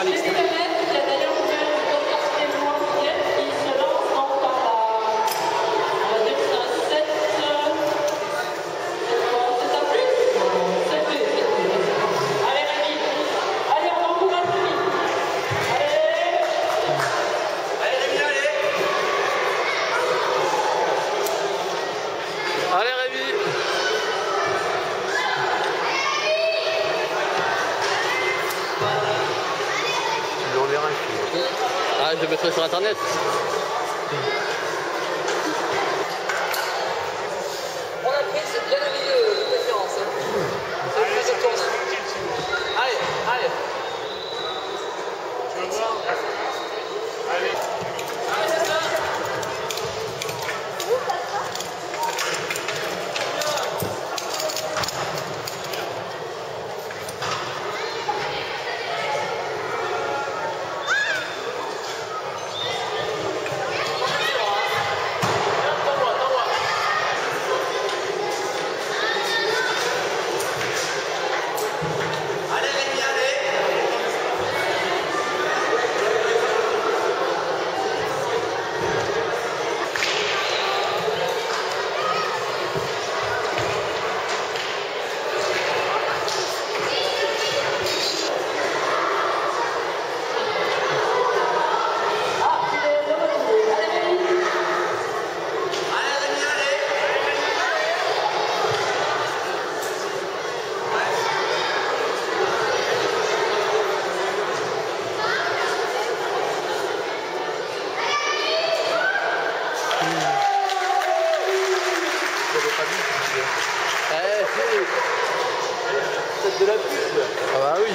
Analista. Ah, je le mettrai sur internet. Eh, c'est de la pub. Ah bah oui.